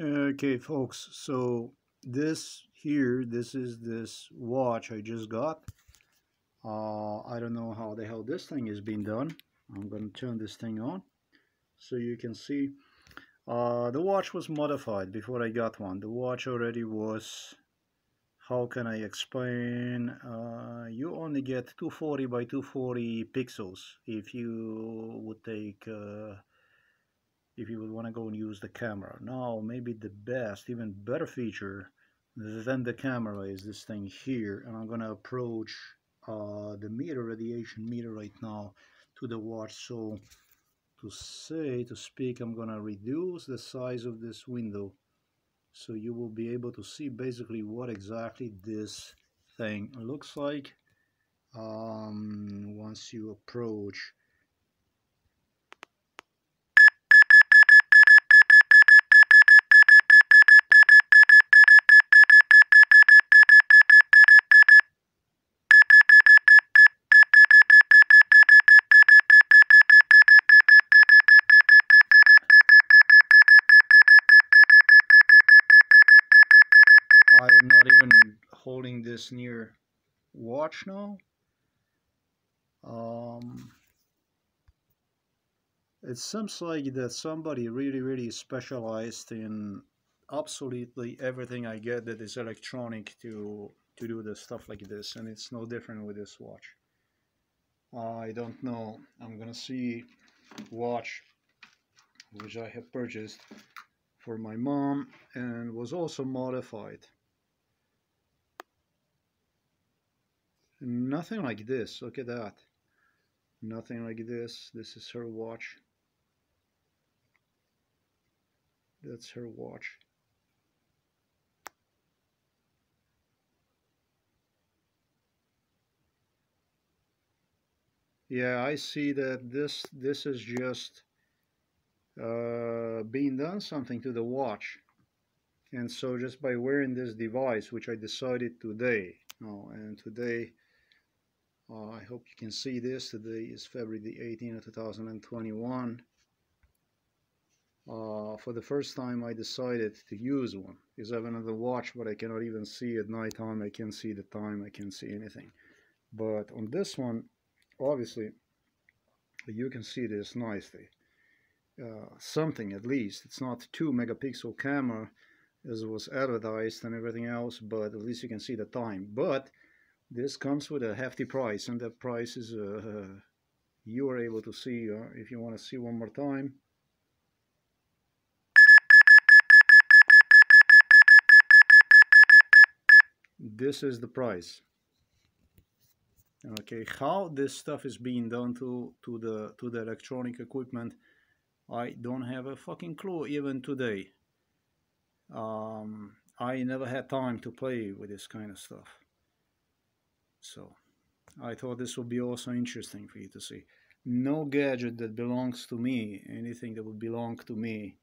Okay, folks, so this here, this is this watch I just got. Uh, I don't know how the hell this thing is being done. I'm going to turn this thing on so you can see. Uh, the watch was modified before I got one. The watch already was, how can I explain, uh, you only get 240 by 240 pixels if you would take uh, if you would want to go and use the camera. Now, maybe the best, even better feature than the camera is this thing here. And I'm going to approach uh, the meter, radiation meter right now to the watch. So to say, to speak, I'm going to reduce the size of this window. So you will be able to see basically what exactly this thing looks like um, once you approach I am not even holding this near watch now. Um, it seems like that somebody really, really specialized in absolutely everything I get that is electronic to to do the stuff like this, and it's no different with this watch. I don't know. I'm gonna see watch which I have purchased for my mom and was also modified. Nothing like this. Look at that. Nothing like this. This is her watch. That's her watch. Yeah, I see that this this is just uh, being done something to the watch. And so just by wearing this device, which I decided today, oh, and today uh, I hope you can see this. Today is February the 18th, 2021. Uh, for the first time I decided to use one. Because I have another watch but I cannot even see at night time. I can't see the time. I can't see anything. But on this one obviously you can see this nicely. Uh, something at least. It's not 2 megapixel camera as was advertised and everything else but at least you can see the time. But this comes with a hefty price and that price is uh, you are able to see uh, if you want to see one more time. This is the price. Okay how this stuff is being done to to the to the electronic equipment I don't have a fucking clue even today. Um, I never had time to play with this kind of stuff so I thought this would be also interesting for you to see. No gadget that belongs to me, anything that would belong to me,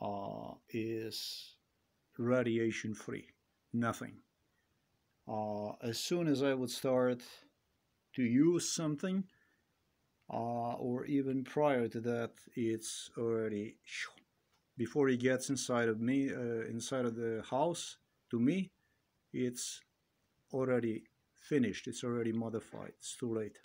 uh, is radiation free. Nothing. Uh, as soon as I would start to use something, uh, or even prior to that, it's already before it gets inside of me, uh, inside of the house to me, it's already finished. It's already modified. It's too late.